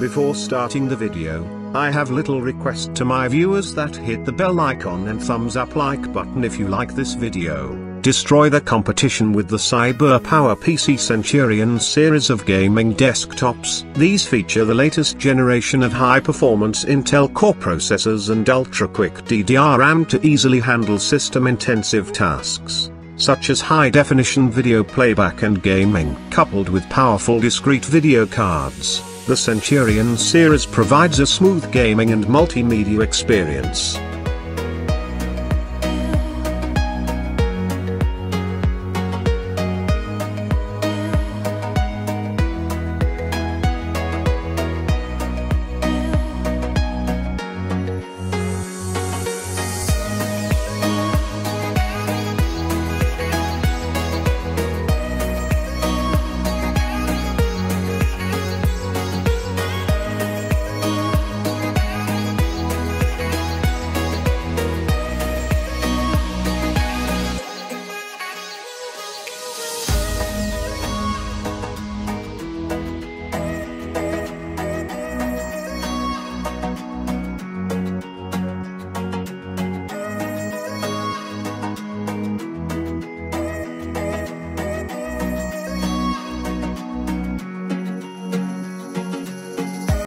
Before starting the video, I have little request to my viewers that hit the bell icon and thumbs up like button if you like this video. Destroy the competition with the Cyber Power PC Centurion series of gaming desktops. These feature the latest generation of high-performance Intel Core processors and ultra-quick DDR-RAM to easily handle system-intensive tasks such as high-definition video playback and gaming. Coupled with powerful discrete video cards, the Centurion series provides a smooth gaming and multimedia experience.